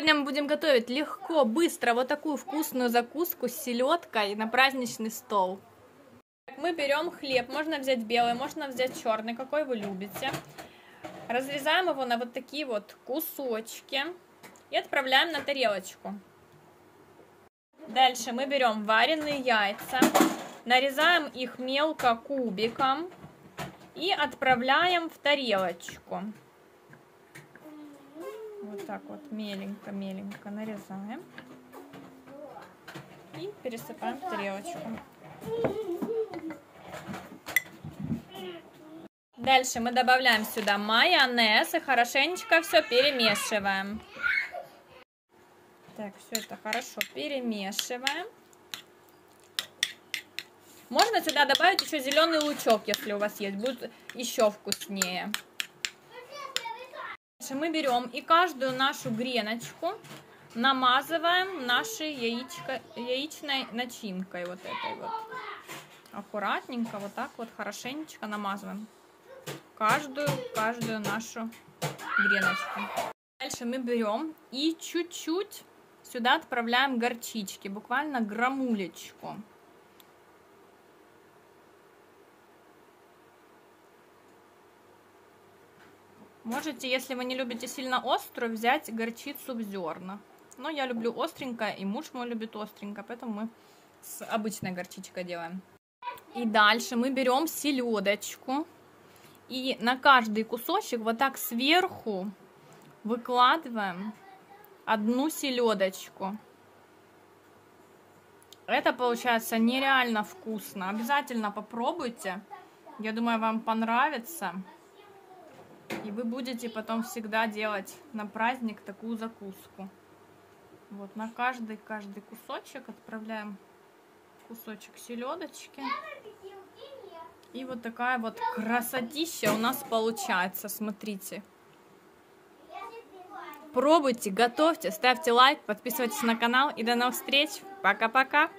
Сегодня мы будем готовить легко, быстро вот такую вкусную закуску с селедкой на праздничный стол. Мы берем хлеб, можно взять белый, можно взять черный, какой вы любите. Разрезаем его на вот такие вот кусочки и отправляем на тарелочку. Дальше мы берем вареные яйца, нарезаем их мелко кубиком и отправляем в тарелочку. Вот так вот меленько-меленько нарезаем и пересыпаем в тарелочку. Дальше мы добавляем сюда майонез и хорошенечко все перемешиваем. Так, все это хорошо перемешиваем. Можно сюда добавить еще зеленый лучок, если у вас есть, будет еще вкуснее. Дальше мы берем и каждую нашу греночку намазываем нашей яичко, яичной начинкой, вот этой вот. Аккуратненько, вот так вот хорошенечко намазываем каждую, каждую нашу греночку. Дальше мы берем и чуть-чуть Сюда отправляем горчички, буквально грамулечку. Можете, если вы не любите сильно острую, взять горчицу в зерна. Но я люблю остренькое, и муж мой любит остренькое, поэтому мы с обычной горчичкой делаем. И дальше мы берем селедочку. И на каждый кусочек вот так сверху выкладываем одну селедочку. Это получается нереально вкусно. Обязательно попробуйте. Я думаю, вам понравится. И вы будете потом всегда делать на праздник такую закуску. Вот на каждый каждый кусочек отправляем кусочек селедочки. И вот такая вот красотища у нас получается. Смотрите. Пробуйте, готовьте, ставьте лайк, подписывайтесь на канал и до новых встреч. Пока-пока.